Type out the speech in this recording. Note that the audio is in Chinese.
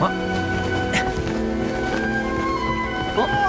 啊！哦。